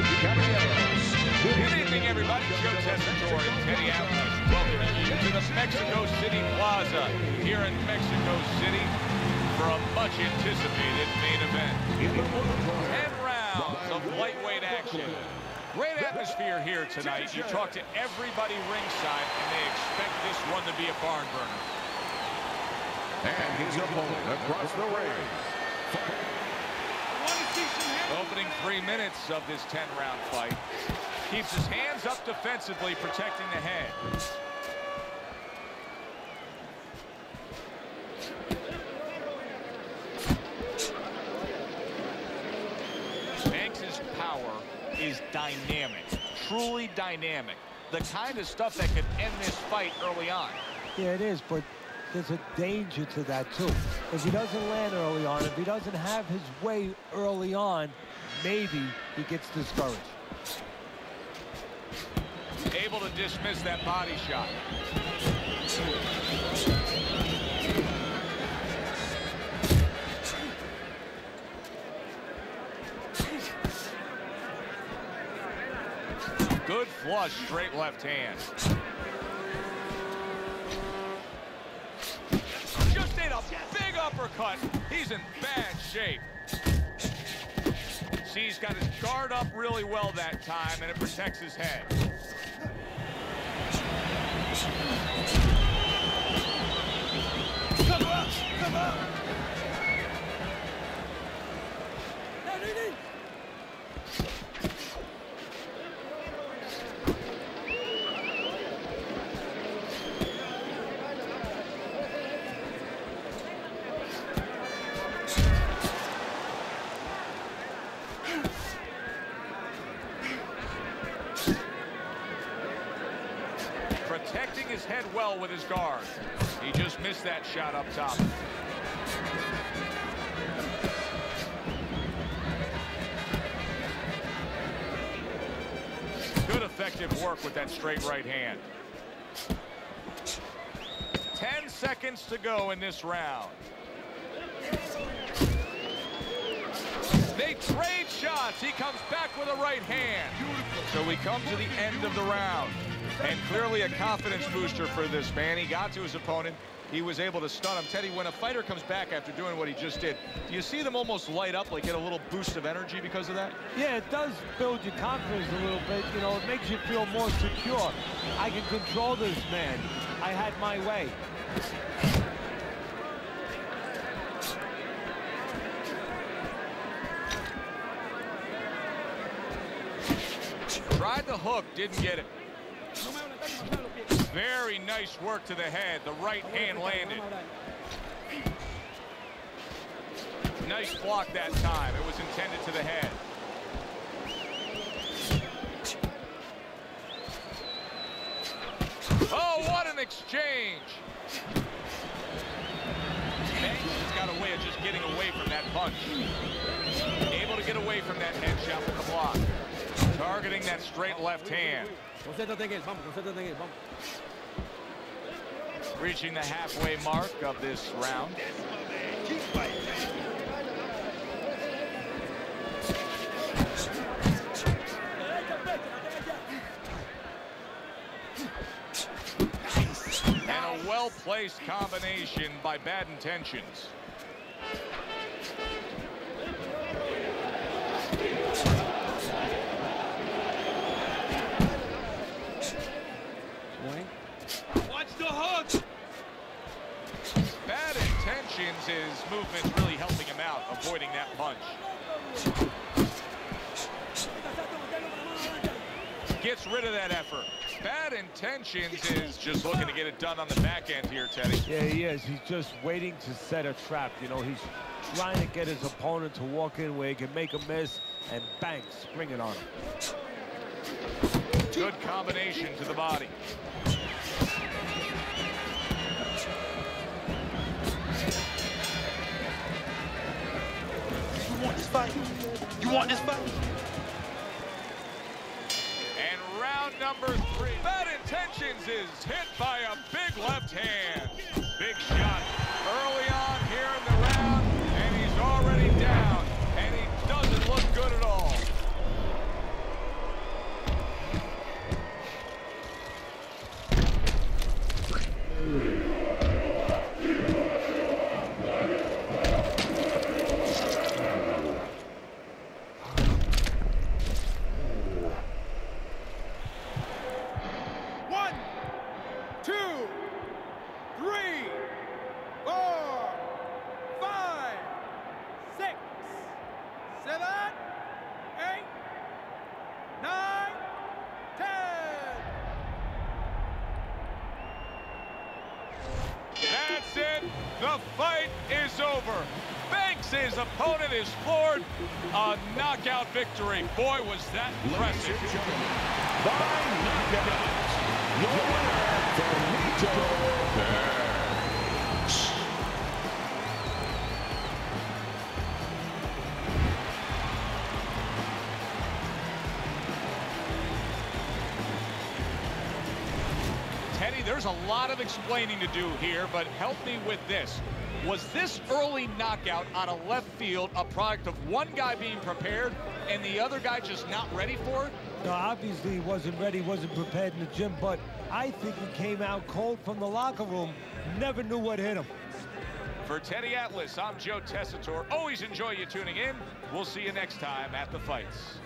Caballeros. Good evening, everybody. Joe Tessitore and Teddy Atlas welcoming you to the Mexico City Plaza here in Mexico City for a much-anticipated main event. Ten rounds of lightweight action. Great atmosphere here tonight. You talk to everybody ringside, and they expect this one to be a barn burner. And his opponent across the ring. Opening three minutes of this 10-round fight. Keeps his hands up defensively, protecting the head. Banks' power is dynamic, truly dynamic. The kind of stuff that could end this fight early on. Yeah, it is, but there's a danger to that, too. If he doesn't land early on, if he doesn't have his way early on, maybe he gets discouraged. Able to dismiss that body shot. Good flush, straight left hand. Uppercut. He's in bad shape. See, he's got his guard up really well that time, and it protects his head. His guard. He just missed that shot up top. Good effective work with that straight right hand. 10 seconds to go in this round. They trade shots. He comes back with a right hand. So we come to the end of the round. And clearly a confidence booster for this man. He got to his opponent. He was able to stun him. Teddy, when a fighter comes back after doing what he just did, do you see them almost light up, like get a little boost of energy because of that? Yeah, it does build your confidence a little bit. You know, it makes you feel more secure. I can control this man. I had my way. Tried the hook, didn't get it. Very nice work to the head. The right hand landed. Nice block that time. It was intended to the head. Oh, what an exchange. Banks has got a way of just getting away from that punch. Able to get away from that head shot with the block. Targeting that straight left hand. Reaching the halfway mark of this round. And a well-placed combination by bad intentions. Movement's really helping him out, avoiding that punch. Gets rid of that effort. Bad intentions is just looking to get it done on the back end here, Teddy. Yeah, he is. He's just waiting to set a trap. You know, he's trying to get his opponent to walk in where he can make a miss and bang, spring it on him. Good combination to the body. You want this fight? And round number three. Bad intentions is hit by a big left hand. Big shot two, three, four, five, six, seven, eight, nine, ten. That's it. The fight is over. Banks, his opponent, is floored. A knockout victory. Boy, was that impressive. By knockout, your winner Teddy, there's a lot of explaining to do here, but help me with this. Was this early knockout out of left field a product of one guy being prepared and the other guy just not ready for it? No, obviously he wasn't ready, wasn't prepared in the gym, but I think he came out cold from the locker room, never knew what hit him. For Teddy Atlas, I'm Joe Tessitore. Always enjoy you tuning in. We'll see you next time at the fights.